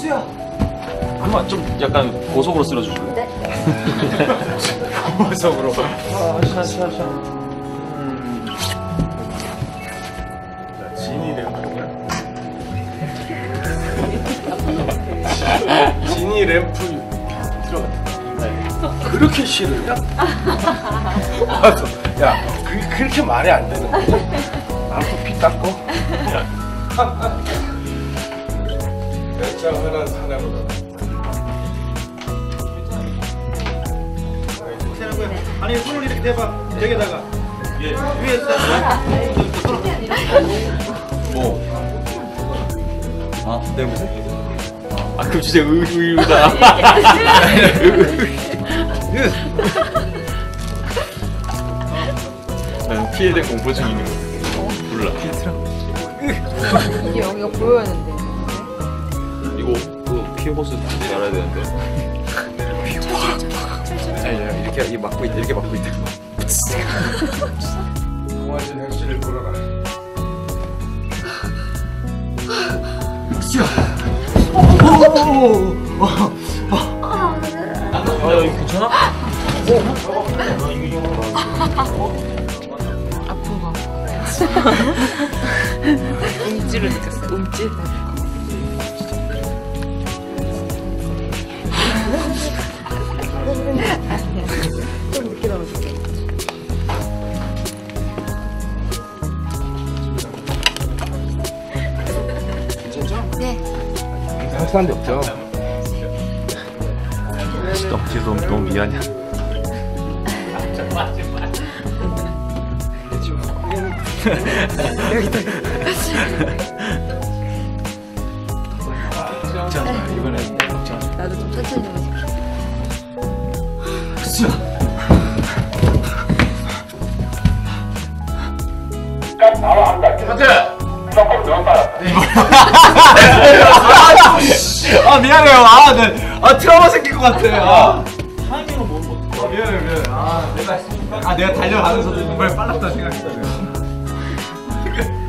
수야. 한번 좀 약간 고속으로 쓸어주실래요? 네. 고속으로. 아, 샤, 샤, 샤. 자, 진이 램프 들어갔다. 그렇게 싫어요? 맞아. 야, 그, 그렇게 말이 안 되는 거야. 앞으로 피 닦고. 대봐 여기다가 위에서 뭐? 아, 네, 보세요. 아, 그럼 진짜 의, 의유다. 나는 피에 대한 공포증이 있는 거. 몰라. 이게 여기가 보여야는데. 이거 그 피해 보스 알아야 되는데. 이렇게 이 막고 있다, 이렇게 막고 있다. 홍화진 헬스를 불어라. 아, 이거 괜찮아? 아픈 거. 할 사람도 없죠. 너무 너무 너무 미안해. 자, 이번엔 나도 좀 천천히 좀 해줄게. 아 미안해요 아, 네. 아 트라우마 생길 것 같아 아. 타이밍을 모르면 어떡해. 아 미안해 미안해 아 내가 아 내가 달려가면서도 정말 빨랐다 생각했다 내가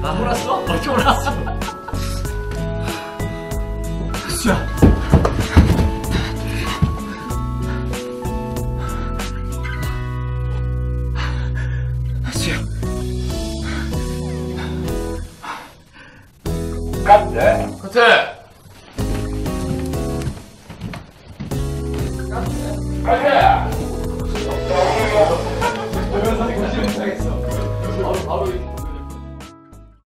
나 몰랐어? 어떻게 몰랐어? 수야 수야 커트!